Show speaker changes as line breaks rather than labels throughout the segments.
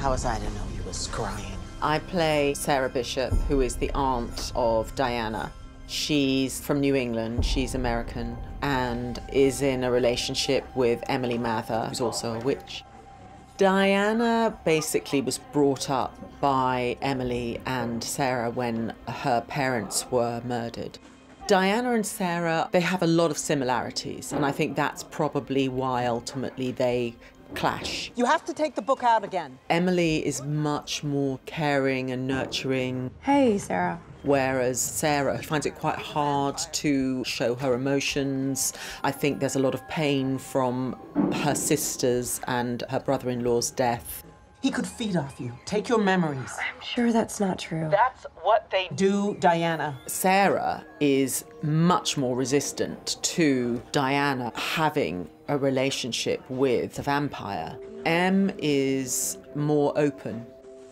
How was I to know you was crying?
I play Sarah Bishop, who is the aunt of Diana. She's from New England, she's American, and is in a relationship with Emily Mather, who's also a witch. Diana basically was brought up by Emily and Sarah when her parents were murdered. Diana and Sarah, they have a lot of similarities, and I think that's probably why ultimately they clash.
You have to take the book out again.
Emily is much more caring and nurturing,
Hey, Sarah.
whereas Sarah finds it quite hard to show her emotions. I think there's a lot of pain from her sisters and her brother in law's death.
He could feed off you, take your memories.
I'm sure that's not true.
That's what they do, Diana.
Sarah is much more resistant to Diana having a relationship with the vampire. Em is more open.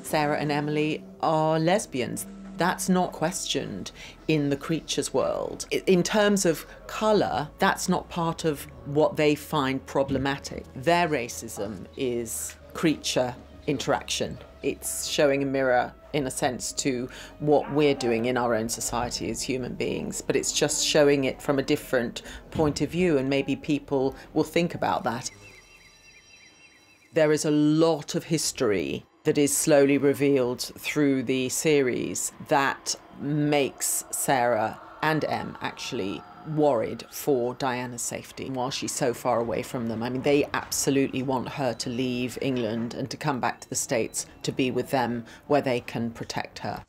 Sarah and Emily are lesbians. That's not questioned in the creatures world. In terms of colour, that's not part of what they find problematic. Their racism is creature interaction. It's showing a mirror, in a sense, to what we're doing in our own society as human beings, but it's just showing it from a different point of view, and maybe people will think about that. There is a lot of history that is slowly revealed through the series that makes Sarah and Em actually worried for Diana's safety while she's so far away from them. I mean, they absolutely want her to leave England and to come back to the States to be with them where they can protect her.